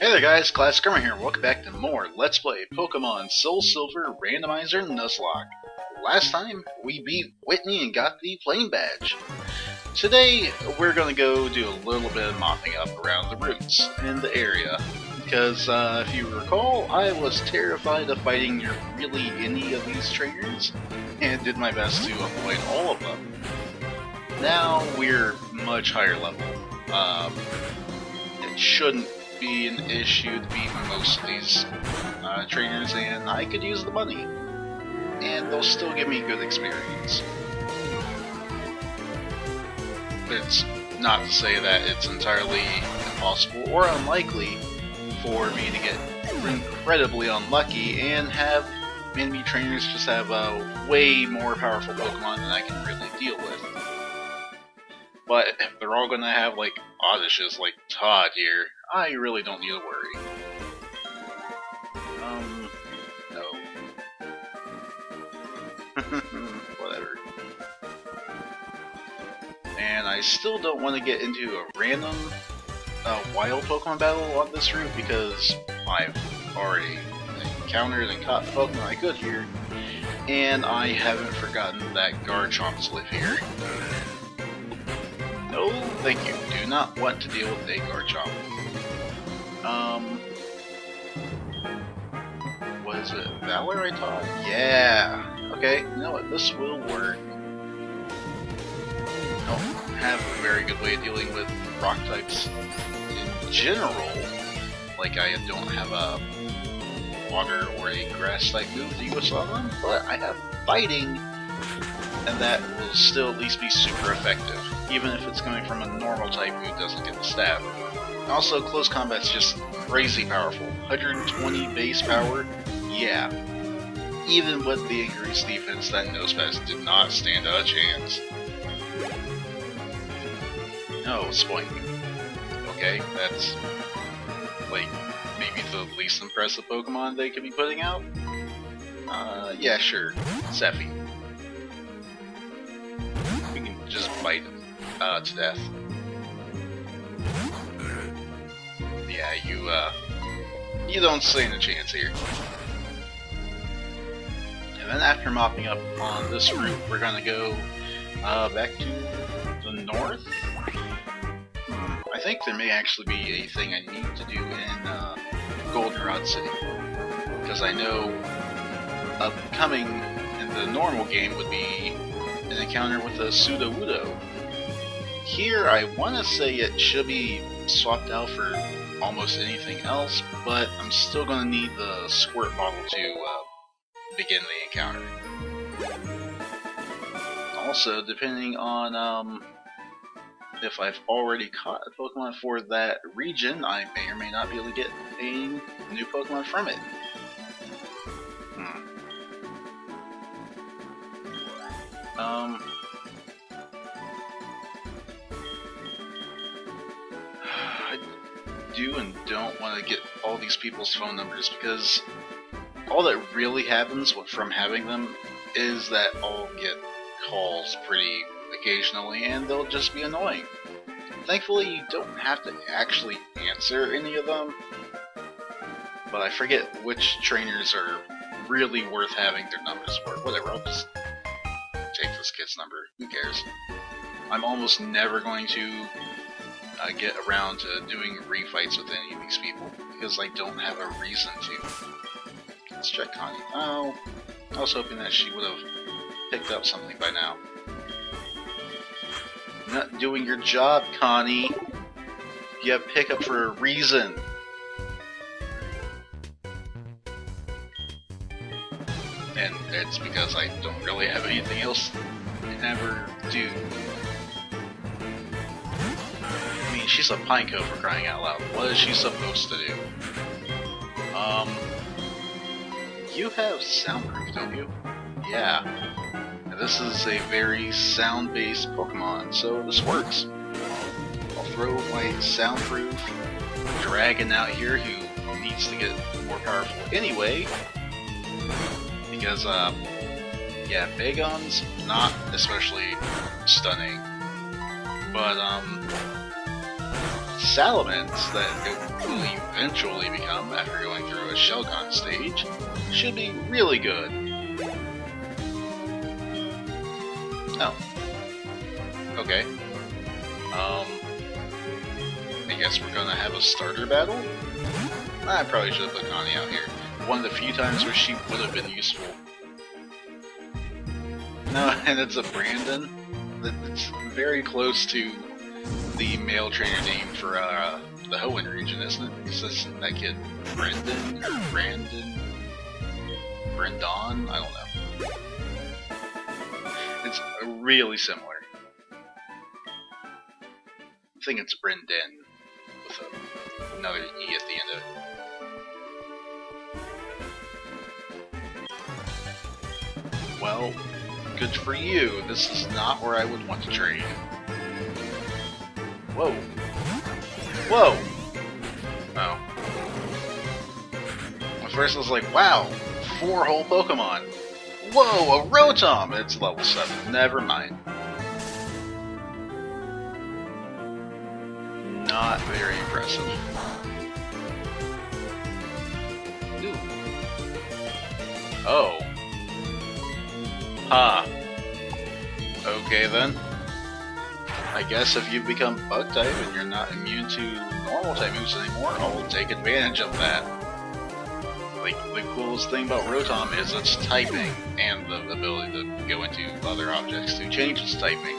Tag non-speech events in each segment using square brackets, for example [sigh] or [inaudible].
Hey there guys, Classic Homer here, welcome back to more Let's Play Pokemon Soul Silver Randomizer Nuzlocke. Last time, we beat Whitney and got the Plain Badge. Today, we're gonna go do a little bit of mopping up around the routes in the area. Because, uh, if you recall, I was terrified of fighting really any of these trainers, and did my best to avoid all of them. Now, we're much higher level. Um, it shouldn't be an issue to beat most of these uh, trainers, and I could use the money. And they'll still give me good experience. It's not to say that it's entirely impossible or unlikely for me to get incredibly unlucky and have enemy trainers just have a way more powerful Pokemon than I can really deal with. But if they're all gonna have like Oddishes like Todd here, I really don't need to worry. Um, no. [laughs] Whatever. And I still don't want to get into a random uh, wild Pokemon battle on this route because I've already encountered and caught Pokemon I could here, and I haven't forgotten that Garchomps live here. No, thank you. Do not want to deal with a Garchomp. Um, was it Valor I taught? Yeah. Okay, you know what? This will work. Don't have a very good way of dealing with rock types in general. Like I don't have a water or a grass type move to use on them, but I have fighting, and that will still at least be super effective, even if it's coming from a normal type who doesn't get the stab. Also, close combat's just crazy powerful. 120 base power, yeah. Even with the increased defense, that Nosepass did not stand a chance. No, Spoink. Okay, that's like maybe the least impressive Pokemon they could be putting out. Uh, yeah, sure, Sephi. We can just bite him uh, to death. Yeah, you, uh, you don't stand a chance here. And then after mopping up on this route, we're gonna go, uh, back to the north? I think there may actually be a thing I need to do in, uh, Goldenrod City. Because I know upcoming in the normal game would be an encounter with a Sudowoodo. Here, I want to say it should be swapped out for almost anything else, but I'm still going to need the squirt bottle to uh, begin the encounter. Also, depending on um, if I've already caught a Pokemon for that region, I may or may not be able to get a new Pokemon from it. Hmm. Um, do and don't want to get all these people's phone numbers because all that really happens from having them is that I'll get calls pretty occasionally and they'll just be annoying. Thankfully, you don't have to actually answer any of them, but I forget which trainers are really worth having their numbers for. Whatever, I'll just take this kid's number. Who cares? I'm almost never going to uh, get around to doing refights with any of these people because I don't have a reason to. Let's check Connie. Oh, I was hoping that she would have picked up something by now. Not doing your job, Connie. You have pickup for a reason. And it's because I don't really have anything else to ever do she's a Pineco for crying out loud. What is she supposed to do? Um, you have soundproof, don't you? Yeah. This is a very sound-based Pokemon, so this works. I'll throw my soundproof dragon out here who needs to get more powerful anyway. Because, uh, yeah, Bagon's not especially stunning. But, um, Salamence that it will eventually become after going through a Shelgon stage should be really good. Oh. Okay. Um, I guess we're gonna have a starter battle? I probably should have put Connie out here. One of the few times where she would have been useful. [laughs] No, and it's a Brandon. It's very close to the male trainer name for uh, the Hoenn region, isn't it? Is this that kid Brendan Brandon? Brandon? I don't know. It's really similar. I think it's Brendan with a, another E at the end of it. Well, good for you. This is not where I would want to trade. Whoa. Whoa! Oh. At first I was like, wow, four whole Pokemon. Whoa, a Rotom! It's level 7. Never mind. Not very impressive. Ooh. Oh. Ah. Okay then. I guess if you become bug type and you're not immune to normal type moves anymore, I'll take advantage of that. Like, the coolest thing about Rotom is its typing and the ability to go into other objects to change its typing.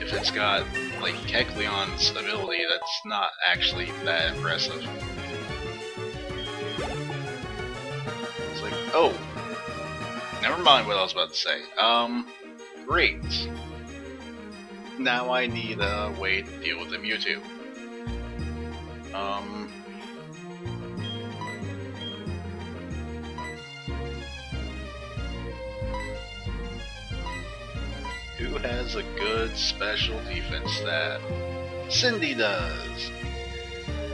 If it's got, like, Kecleon's ability, that's not actually that impressive. It's like, oh, Never mind what I was about to say. Um, great. Now I need a way to deal with the Mewtwo. Um... Who has a good special defense stat? Cindy does!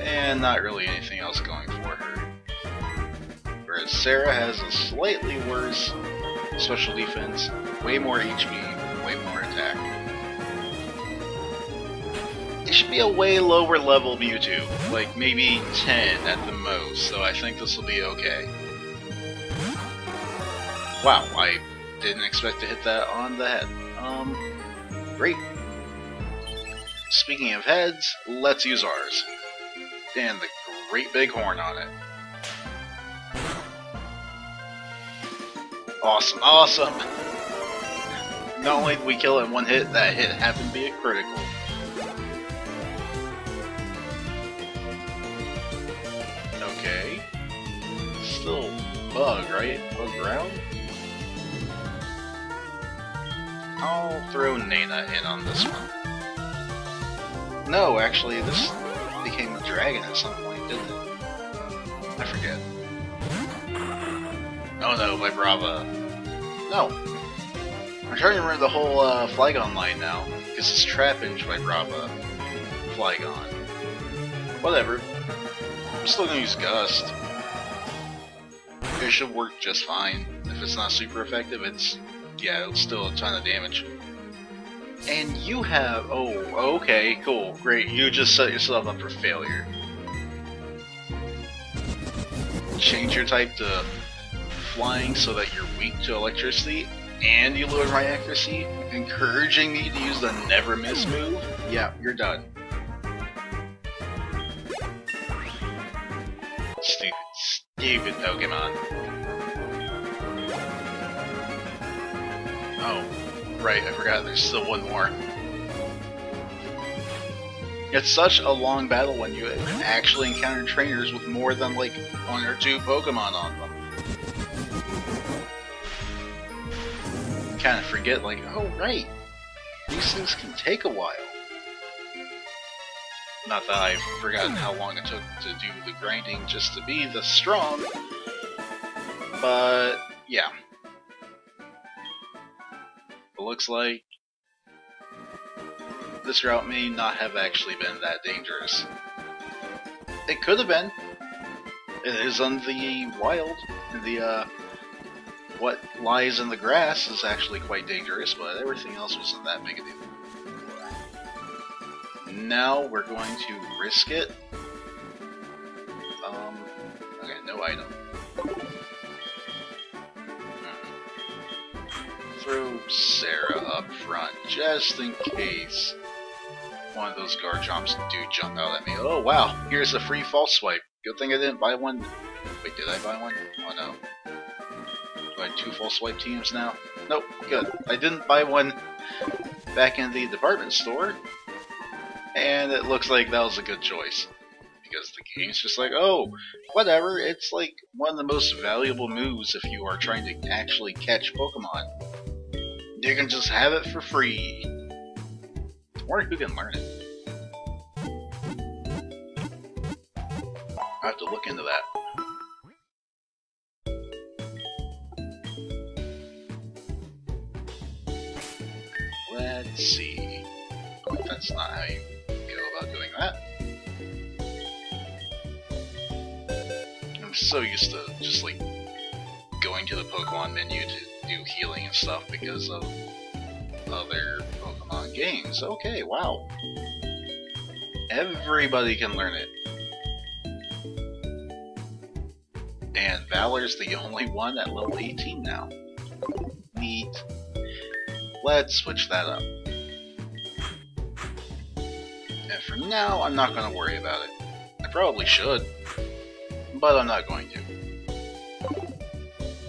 And not really anything else going for her. Whereas Sarah has a slightly worse special defense, way more HP, should be a way lower level Mewtwo, like maybe 10 at the most, so I think this will be okay. Wow, I didn't expect to hit that on the head. Um, great. Speaking of heads, let's use ours. And the great big horn on it. Awesome, awesome! Not only did we kill it in one hit, that hit happened to be a critical. Bug, right? Bug ground? I'll throw Nana in on this one. No, actually, this became a dragon at some point, didn't it? I forget. Oh no, Vibrava. No. I'm trying to remember the whole uh, Flygon line now, because it's Trapinch, Vibrava, Flygon. Whatever. I'm still gonna use Gust. It should work just fine. If it's not super effective, it's... yeah, it's still a ton of damage. And you have... oh, okay, cool, great. You just set yourself up for failure. Change your type to flying so that you're weak to electricity, and you lower my accuracy, encouraging me to use the never miss move, yeah, you're done. Stupid Pokemon. Oh, right, I forgot there's still one more. It's such a long battle when you actually encounter trainers with more than like one or two Pokemon on them. kind of forget, like, oh, right, these things can take a while. Not that I've forgotten how long it took to do the grinding just to be this strong, but yeah. It looks like this route may not have actually been that dangerous. It could have been. It is on the wild, the uh, what lies in the grass is actually quite dangerous, but everything else wasn't that big a deal. Now we're going to risk it. Um, okay, no item. Throw Sarah up front, just in case one of those Garchomps do jump out at me. Oh wow, here's a free false swipe. Good thing I didn't buy one. Wait, did I buy one? Oh no. Do I two false swipe TMs now? Nope, good. I didn't buy one back in the department store, and it looks like that was a good choice. Because the game's just like, oh, whatever, it's like one of the most valuable moves if you are trying to actually catch Pokemon. You can just have it for free. Or who can learn it. I have to look into that. Let's see. That's not how so used to just like going to the Pokemon menu to do healing and stuff because of other Pokemon games. Okay, wow. Everybody can learn it. And Valor's the only one at level 18 now. Neat. Let's switch that up. And for now, I'm not going to worry about it. I probably should, but I'm not going to.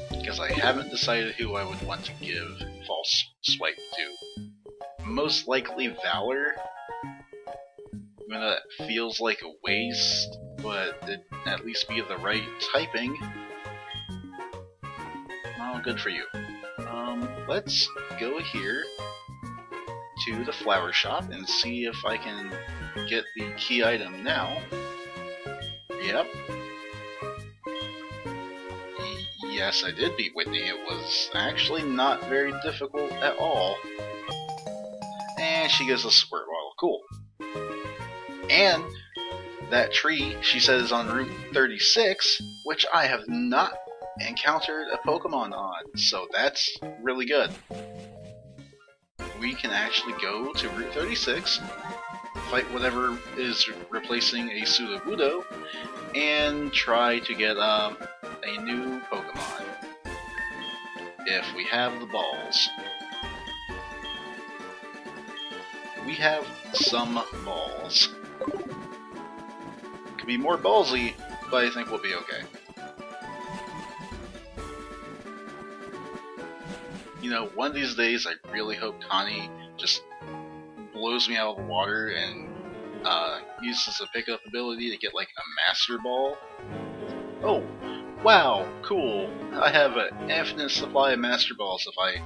Because I haven't decided who I would want to give False Swipe to. Most likely Valor, even though that feels like a waste, but it'd at least be of the right typing. Oh, good for you. Um, let's go here to the flower shop and see if I can get the key item now. Yep. Yes, I did beat Whitney. It was actually not very difficult at all. And she gives a squirt bottle. Cool. And that tree, she says, is on Route 36, which I have not encountered a Pokemon on, so that's really good. We can actually go to Route 36, fight whatever is replacing a Sudowoodo, and try to get um, a new Pokemon. If we have the balls. We have some balls. Could be more ballsy, but I think we'll be okay. you know, one of these days I really hope Connie just blows me out of the water and uh, uses a pickup ability to get like a Master Ball. Oh, wow, cool. I have an infinite supply of Master Balls if I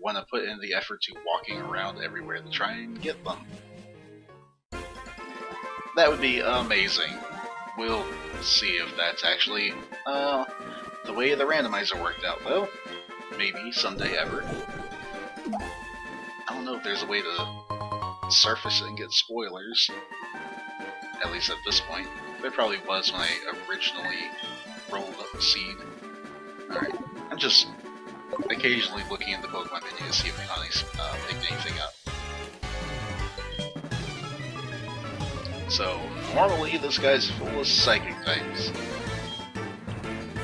want to put in the effort to walking around everywhere to try and get them. That would be amazing. We'll see if that's actually uh, the way the randomizer worked out, though. Maybe, someday ever. I don't know if there's a way to surface and get spoilers. At least at this point. There probably was when I originally rolled up the seed. Alright, I'm just occasionally looking at the Pokemon menu to see if Connie's uh, picked anything up. So, normally this guy's full of psychic types.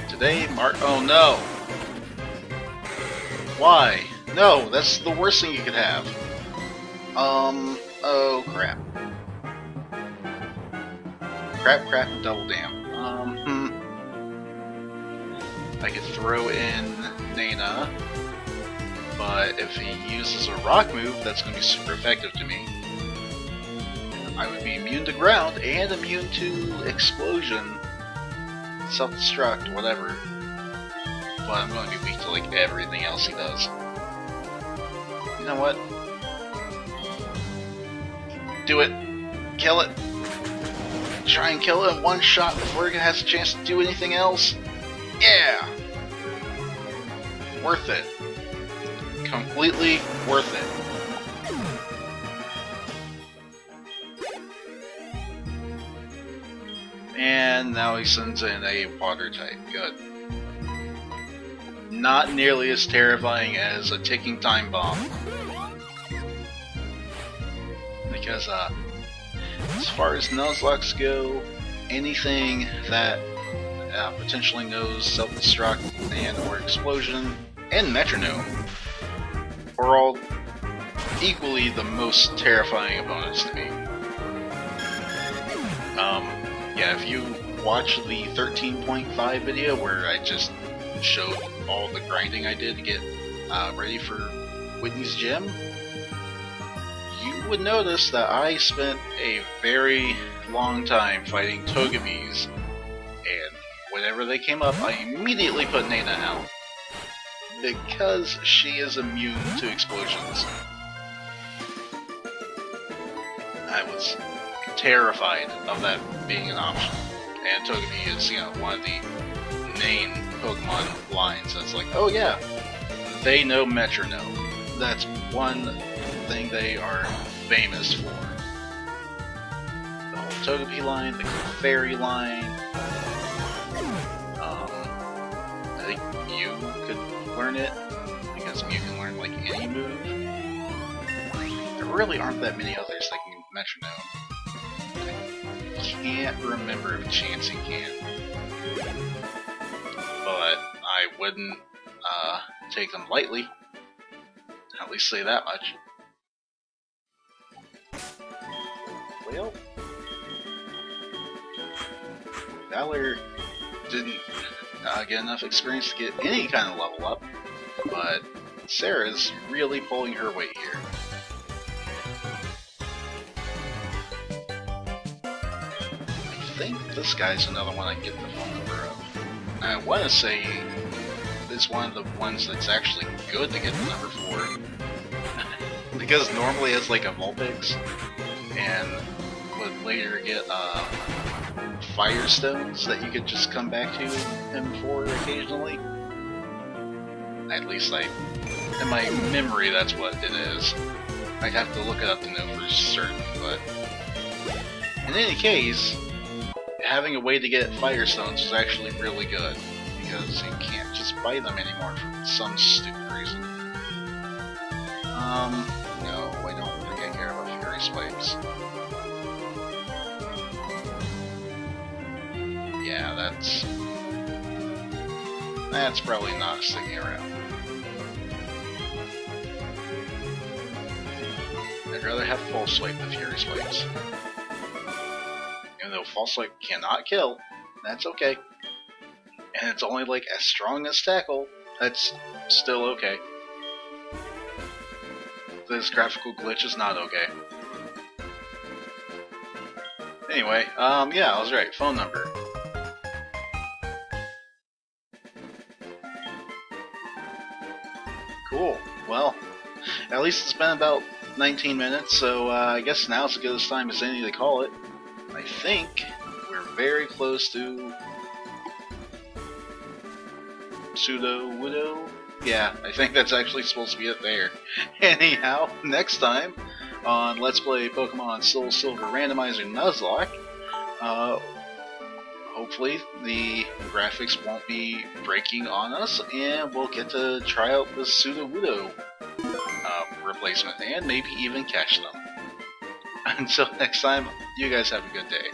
Today, Mark- oh no! Why? No, that's the worst thing you could have. Um, oh crap. Crap, crap, and double damn. I could throw in Nana, but if he uses a rock move, that's going to be super effective to me. I would be immune to ground and immune to explosion, self-destruct, whatever but I'm going to be weak to like everything else he does. You know what? Do it. Kill it. Try and kill it in one shot before it has a chance to do anything else. Yeah! Worth it. Completely worth it. And now he sends in a water type. Good not nearly as terrifying as a ticking time bomb. Because, uh, as far as Nuzlocke go, anything that uh, potentially knows self-destruct and or explosion and metronome are all equally the most terrifying opponents to me. Um, yeah, if you watch the 13.5 video where I just showed all the grinding I did to get uh, ready for Whitney's Gym, you would notice that I spent a very long time fighting Togepis, and whenever they came up, I immediately put Nana out. Because she is immune to explosions. I was terrified of that being an option. And Togepi is, you know, one of the main Pokemon lines that's like, oh yeah, they know Metronome. That's one thing they are famous for. The whole Togepi line, the Fairy line. Learn it, because Mew can learn like any move. There really aren't that many others that can Metronome I can't remember if Chansey can. But I wouldn't uh, take them lightly. At least say that much. Well, Valor didn't uh, get enough experience to get any kind of level up, but Sarah's really pulling her weight here. I think this guy's another one I get the phone number of. I want to say it's one of the ones that's actually good to get the number for. [laughs] because normally it's like a Vulpix, and would later get uh, Firestones that you could just come back to him for occasionally. At least I, in my memory, that's what it is. I'd have to look it up to know for certain, but in any case, having a way to get Firestones is actually really good, because you can't just buy them anymore for some stupid reason. Um, no, I don't think I care about Fury Swipes. Yeah, that's... That's probably not sticking around. I'd rather have False Swipe than Fury Swipes. Even though False Swipe cannot kill, that's okay. And it's only like as strong as Tackle, that's still okay. This graphical glitch is not okay. Anyway, um, yeah, I was right. Phone number. Cool. Well, at least it's been about 19 minutes, so uh, I guess now's as good as time as any to call it. I think we're very close to Sudowoodo. Yeah, I think that's actually supposed to be it there. [laughs] Anyhow, next time on Let's Play Pokemon Soul Silver Randomizer Nuzlocke, uh, hopefully the graphics won't be breaking on us, and we'll get to try out the Sudowoodo uh, replacement, and maybe even catch them. [laughs] Until next time, you guys have a good day.